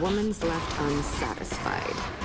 woman's left unsatisfied.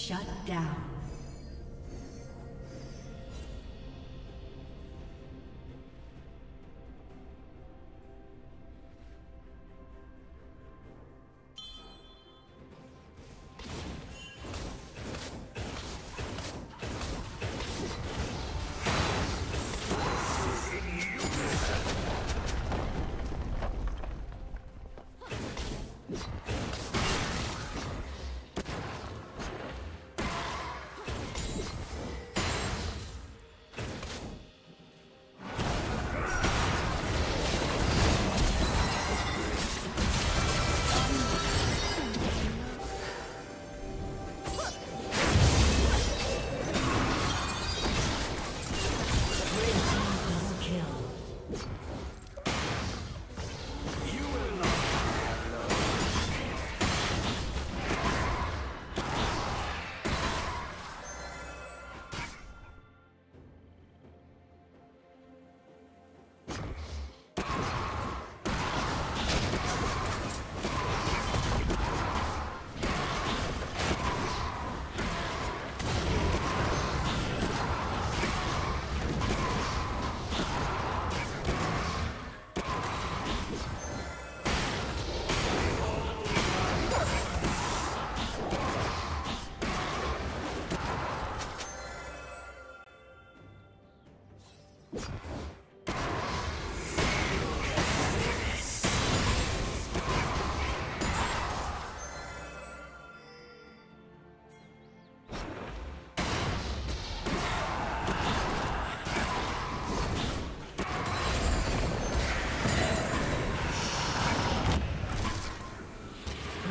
Shut down.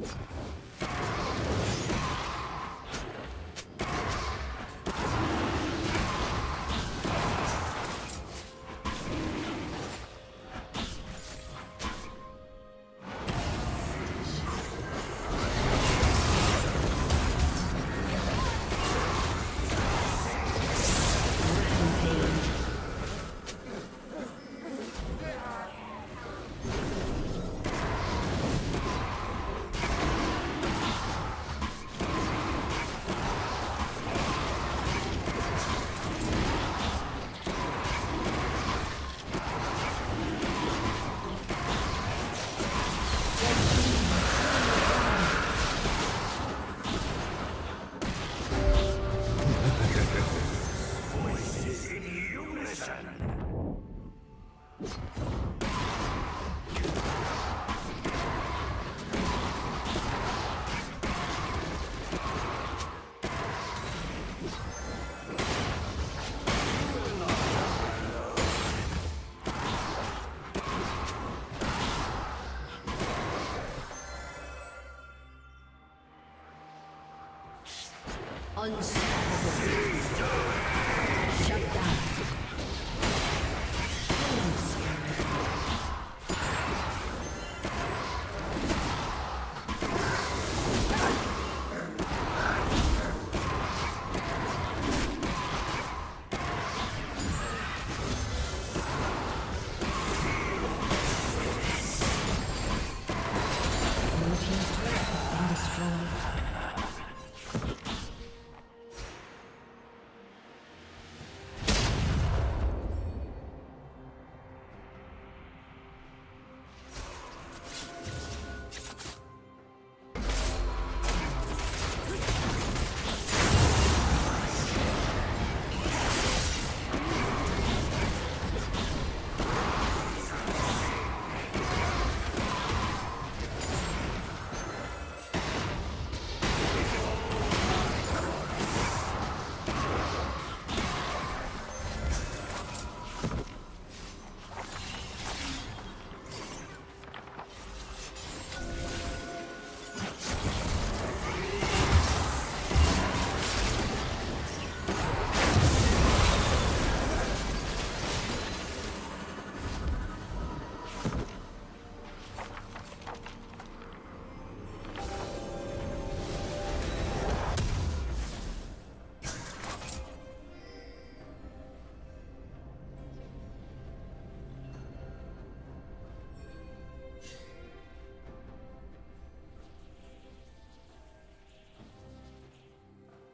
Unstoppable.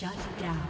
Shut down.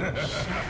Down.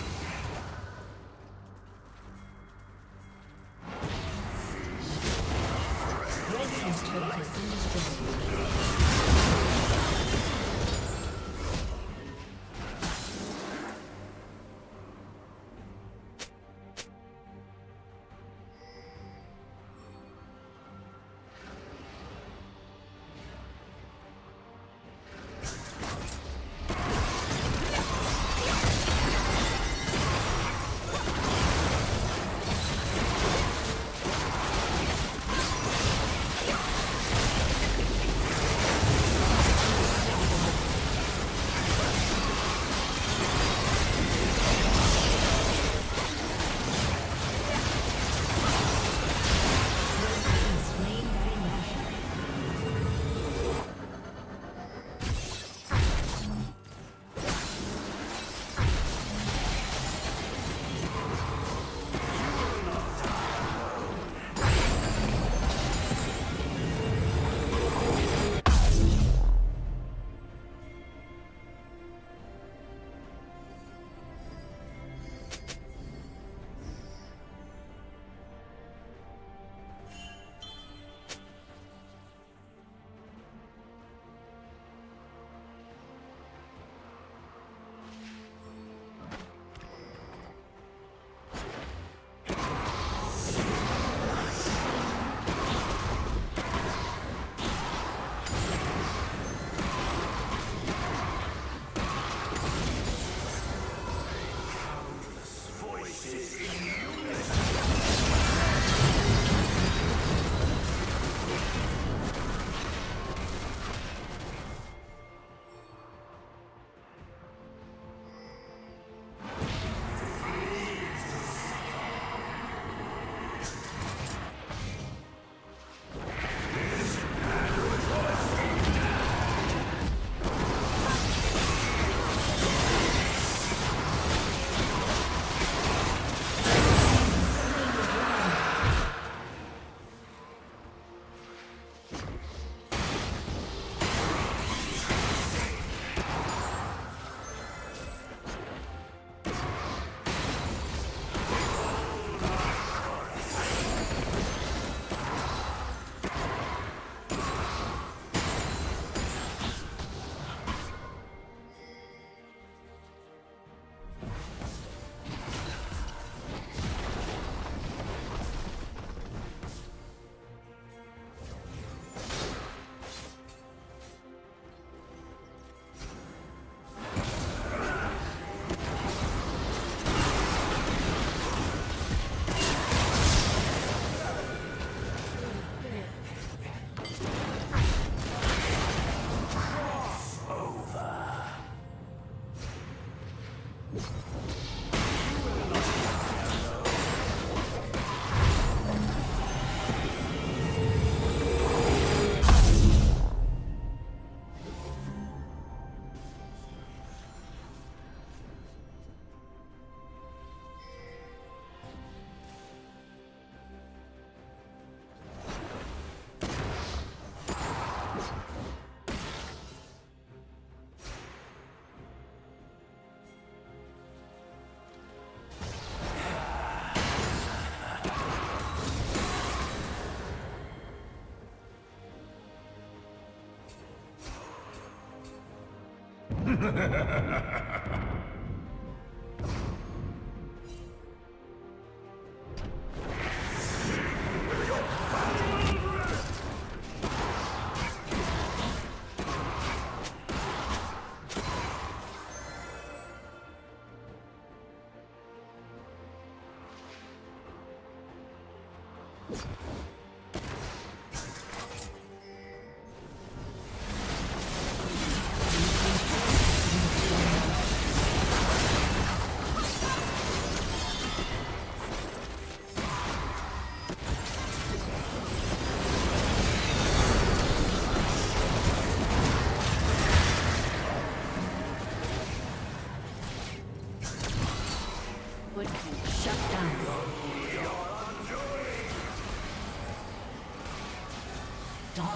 Ha ha ha ha.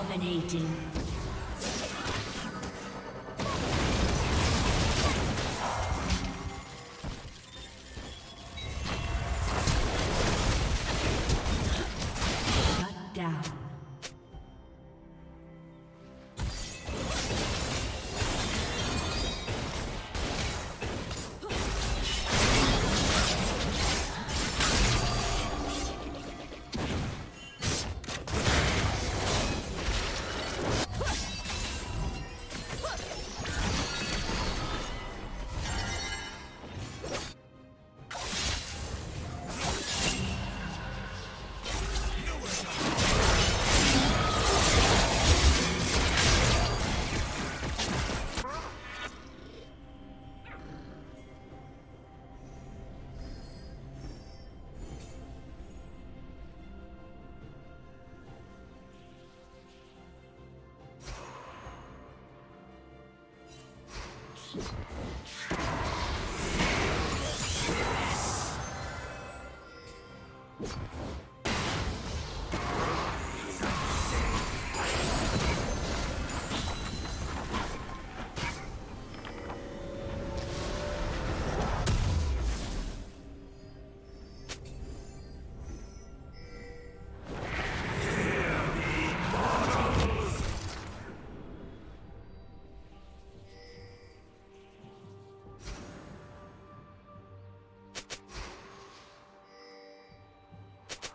Dominating.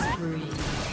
Blue